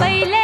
पहले